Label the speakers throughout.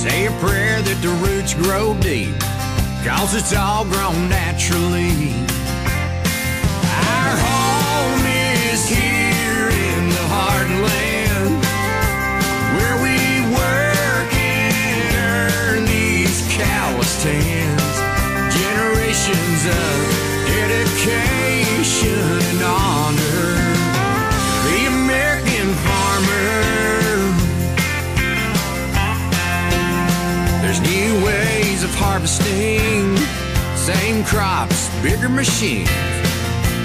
Speaker 1: Say a prayer that the roots grow deep, cause it's all grown naturally. Our home is here in the heartland, where we work and earn these calloused hands. Generations of dedication and honor. Harvesting, same crops, bigger machines.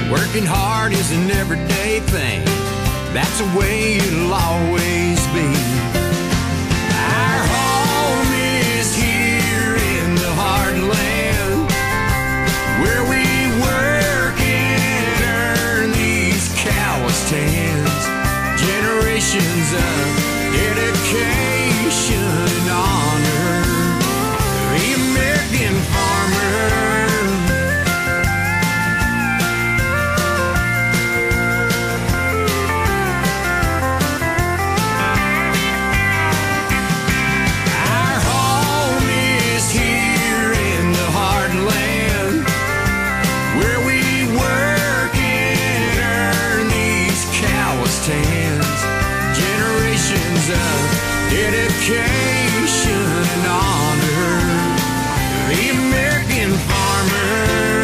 Speaker 1: Working hard is an everyday thing. That's the way it'll always be. Our home is here in the heartland, where we work and earn these calloused hands. Generations of dedication dedication and honor. The American farmer.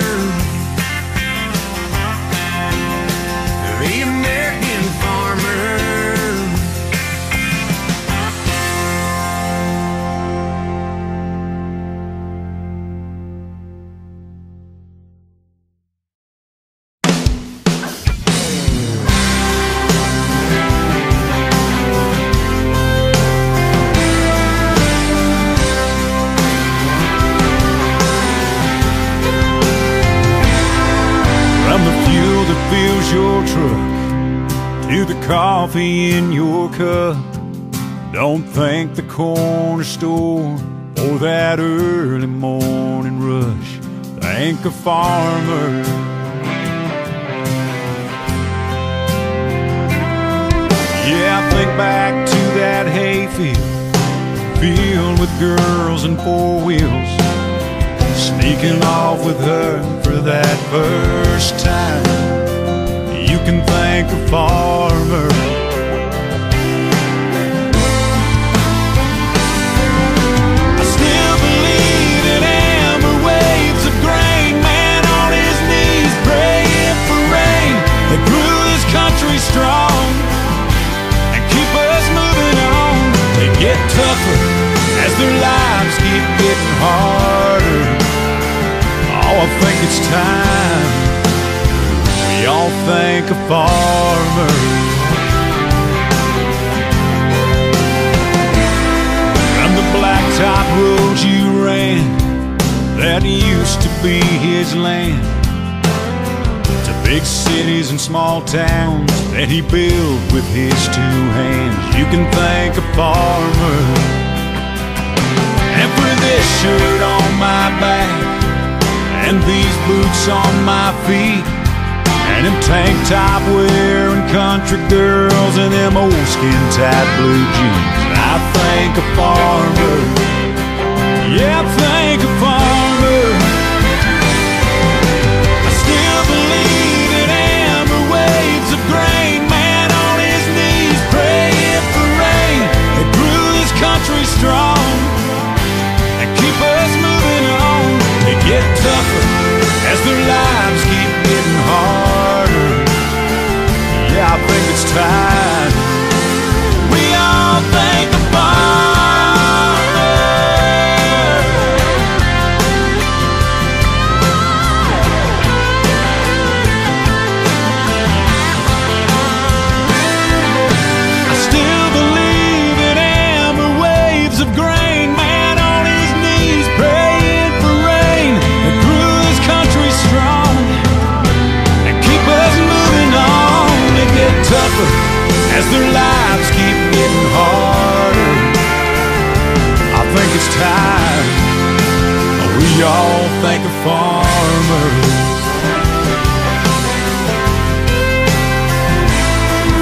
Speaker 2: Coffee in your cup. Don't thank the corner store or that early morning rush. Thank a farmer. Yeah, think back to that hayfield filled with girls and four wheels sneaking off with her for that first time. You can thank a farmer. A farmer. From the blacktop roads you ran, that used to be his land. To big cities and small towns that he built with his two hands. You can thank a farmer. And for this shirt on my back, and these boots on my feet, and them tank top wearing country girls, and them old skin tight blue jeans. I thank a thank a farmer.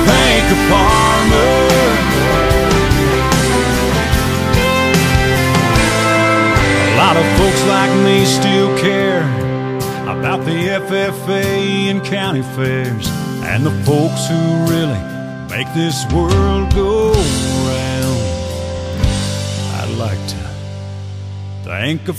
Speaker 2: Thank a farmer.
Speaker 1: A lot of folks like me still care about the FFA and county fairs and the folks who really make this world go round. I'd like to thank a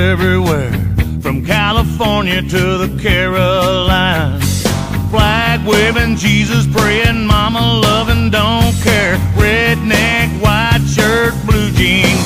Speaker 1: everywhere, from California to the Carolinas. Flag waving, Jesus praying, mama loving, don't care. Redneck, white shirt, blue jean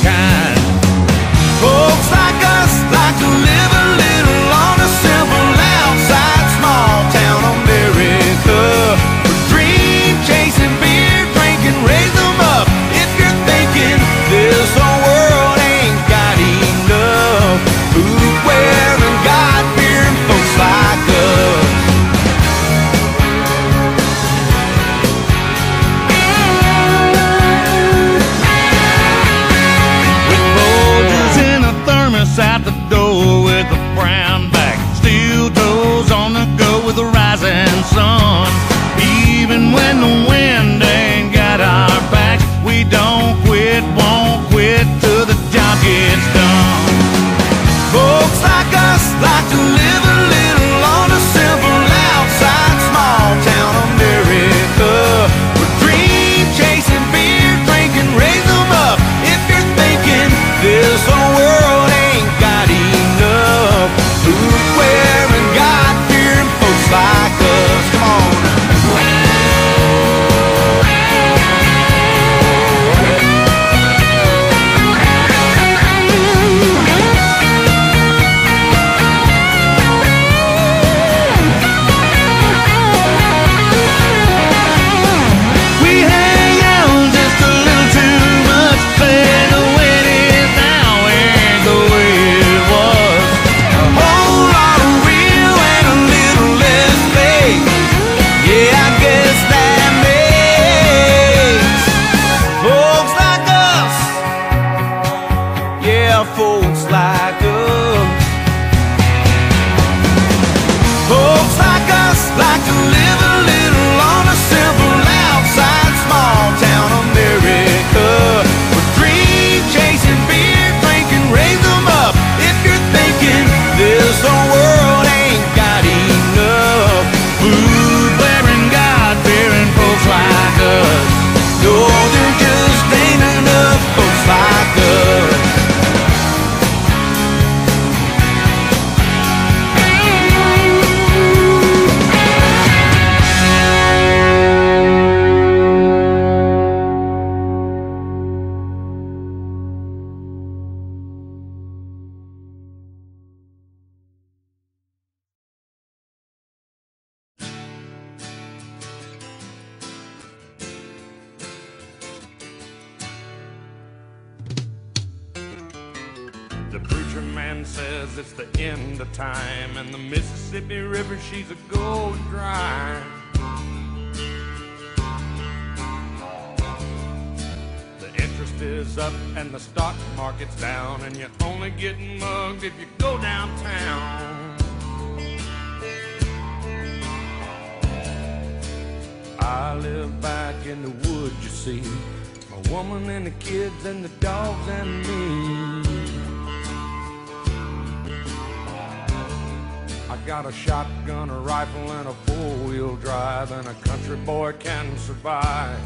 Speaker 3: time, and the Mississippi River, she's a going dry. The interest is up and the stock market's down, and you're only getting mugged if you go downtown. I live back in the woods, you see. My woman and the kids and the dogs and me. Got a shotgun, a rifle, and a four-wheel drive, and a country boy can survive.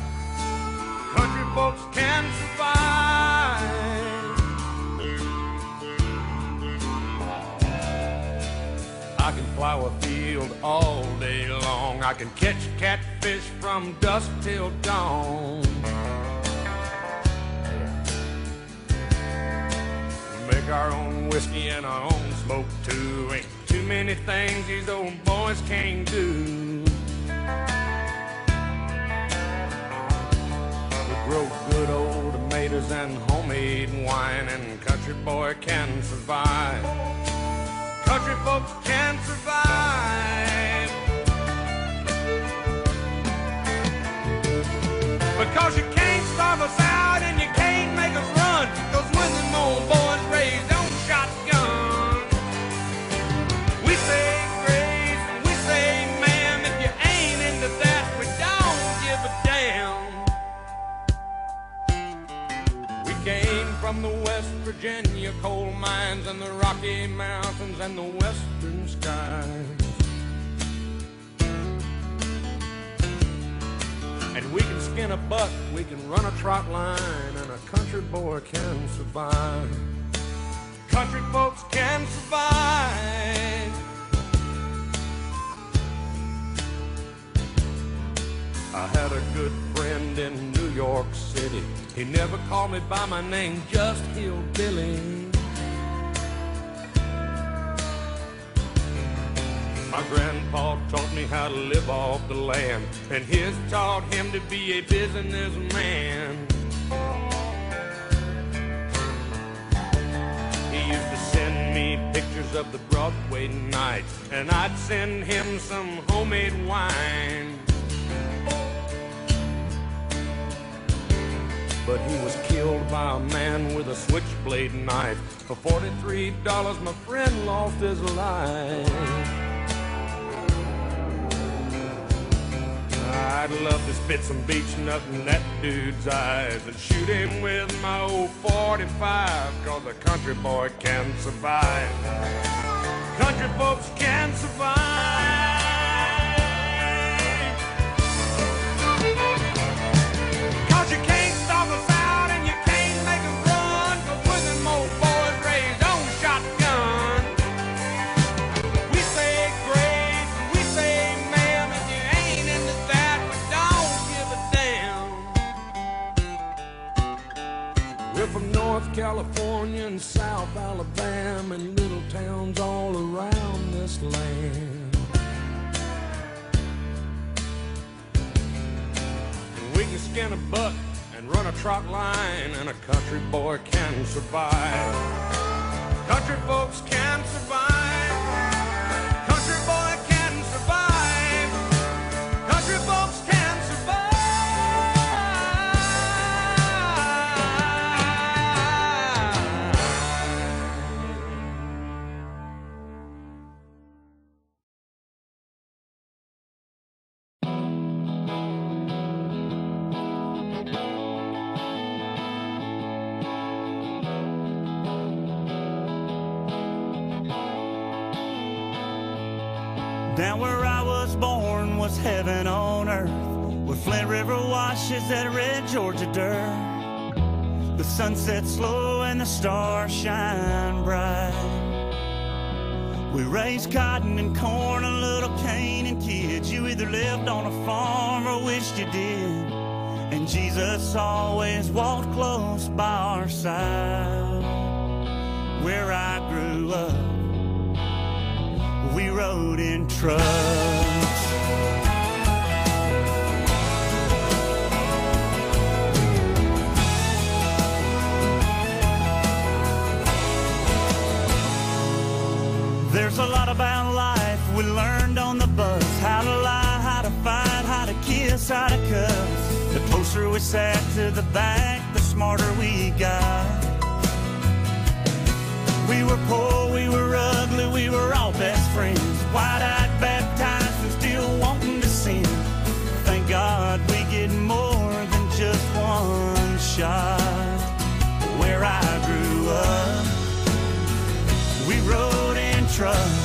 Speaker 3: Country folks can survive. I can plow a field all day long. I can catch catfish from dusk till dawn. Make our own whiskey and our own smoke too. Ain't many things these old boys can't do. grow good old tomatoes and homemade wine, and country boy can survive. Country folks can survive. Because you can't starve us out Can a buck, we can run a trot line, and a country boy can survive. Country folks can survive. I had a good friend in New York City. He never called me by my name, just Hillbilly. My grandpa taught me how to live off the land, and his taught him to be a businessman. He used to send me pictures of the Broadway nights, and I'd send him some homemade wine. But he was killed by a man with a switchblade knife. For $43, my friend lost his life. I'd love to spit some Beech-Nut in that dude's eyes and shoot him with my old 45, cause a country boy can survive. Country folks can survive. Trot line, and a country boy can survive.
Speaker 4: Down where I was born was heaven on earth, where Flint River washes that red Georgia dirt. The sun sets slow and the stars shine bright. We raised cotton and corn and little cane and kids. You either lived on a farm or wished you did. And Jesus always walked close by our side. Where I grew up we rode in trucks. There's a lot about life we learned on the bus. How to lie, how to fight, how to kiss, how to cuss. The closer we sat to the back, the smarter we got. We were poor, we were ugly, we were all best friends. Wide-eyed, baptized, and still wanting to sin. Thank God we get more than just one shot. Where I grew up, we rode in trucks.